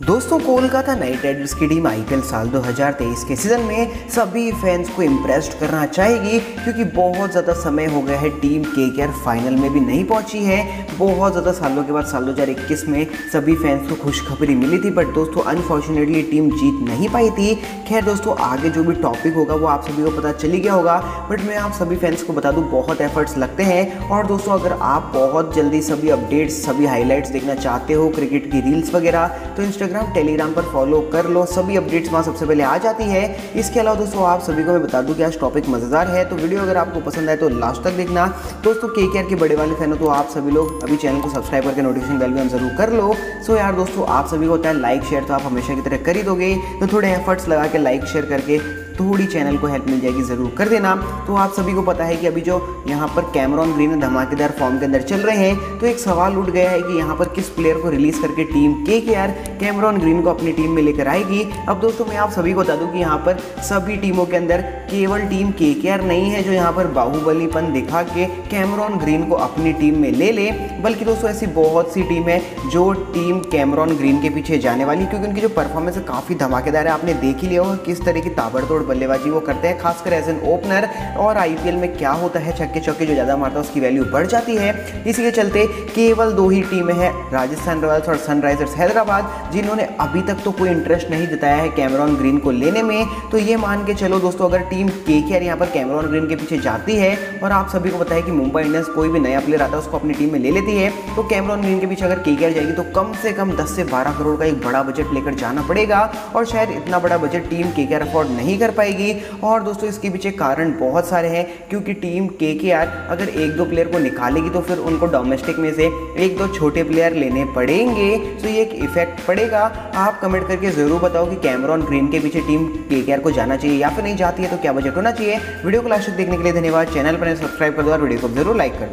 दोस्तों, Kolkata Knight Riders की team IPL साल 2023 के सीज़न में सभी फैंस को इम्प्रेस्ड करना चाहेगी, क्योंकि बहुत ज़्यादा समय हो गया है टीम के केयर फाइनल में भी नहीं पहुँची है। बहुत ज़्यादा सालों के बाद साल 2021 में सभी फैंस को खुशखबरी मिली थी बट दोस्तों अनफॉर्चुनेटली टीम जीत नहीं पाई थी। खैर दोस्तों, आगे जो भी टॉपिक होगा, वो आप सभी को पता चली गया होगा बट मैं आप सभी फैंस को बता दूँ, बहुत एफर्ट्स लगते हैं। और दोस्तों, अगर आप बहुत जल्दी सभी अपडेट्स सभी हाईलाइट्स देखना चाहते हो क्रिकेट की रील्स वगैरह तो इंस्टाग्राम इंस्टाग्राम टेलीग्राम पर फॉलो कर लो। सभी अपडेट्स वहाँ सबसे पहले आ जाती है। इसके अलावा दोस्तों, आप सभी को मैं बता दूँ कि आज टॉपिक मज़ेदार है। तो वीडियो अगर आपको पसंद आए तो लास्ट तक देखना। दोस्तों के केयर के बड़े वाले फ़ैन हो तो आप सभी लोग अभी चैनल को सब्सक्राइब करके नोटिफिकेशन बेल भी हम ज़रूर कर लो। सो यार दोस्तों, आप सभी को होता है लाइक शेयर तो आप हमेशा की तरह कर ही दोगे। तो थोड़े एफर्ट्स लगा के लाइक शेयर करके थोड़ी चैनल को हेल्प मिल जाएगी, ज़रूर कर देना। तो आप सभी को पता है कि अभी जो यहाँ पर कैमरॉन ग्रीन धमाकेदार फॉर्म के अंदर चल रहे हैं तो एक सवाल उठ गया है कि यहाँ पर किस प्लेयर को रिलीज़ करके टीम के के आर कैमरॉन ग्रीन को अपनी टीम में लेकर आएगी? अब दोस्तों, मैं आप सभी को बता दूँ कि यहाँ पर सभी टीमों के अंदर केवल टीम के के आर नहीं है जो यहाँ पर बाहुबलीपन दिखा के कैमरॉन ग्रीन को अपनी टीम में ले ले। बल्कि दोस्तों, ऐसी बहुत सी टीम है जो टीम कैमरॉन ग्रीन के पीछे जाने वाली क्योंकि उनकी जो परफॉर्मेंस है काफ़ी धमाकेदार है। आपने देख ही लिया होगा किस तरह की ताबड़तोड़ बल्लेबाजी वो करते हैं, खासकर एज एन ओपनर और आईपीएल में क्या होता है छक्के चौके जो ज़्यादा मारता है, उसकी वैल्यू बढ़ जाती है। इसी चलते केवल दो ही टीमें हैं, राजस्थान रॉयल्स और सनराइजर्स हैदराबाद, जिन्होंने अभी तक तो कोई इंटरेस्ट नहीं जताया है कैमरॉन ग्रीन को लेने में। तो ये मान के चलो दोस्तों, अगर टीम के के यहाँ पर कैमरॉन ग्रीन के पीछे जाती है, और आप सभी को पता है कि मुंबई इंडियंस कोई भी नया प्लेयर आता है, उसको अपनी टीम में ले लेती है तो कैमरॉन ग्रीन के पीछे अगर के जाएगी तो कम से कम 10 से 12 करोड़ का एक बड़ा बजट लेकर जाना पड़ेगा। और शायद इतना बड़ा बजट टीम के अफोर्ड नहीं कर पाएगी। और दोस्तों, इसके पीछे कारण बहुत सारे हैं, क्योंकि टीम के के आर अगर एक दो प्लेयर को निकालेगी तो फिर उनको डोमेस्टिक में से एक दो छोटे प्लेयर लेने पड़ेंगे। तो ये एक इफ़ेक्ट पड़ेगा। आप कमेंट करके ज़रूर बताओ कि कैमरॉन ग्रीन के पीछे टीम के के आर को जाना चाहिए या फिर नहीं जाती है तो क्या बजट होना चाहिए? वीडियो को लास्ट तक देखने के लिए धन्यवाद। चैनल पर सब्सक्राइब कर दो और वीडियो को ज़रूर लाइक कर दो।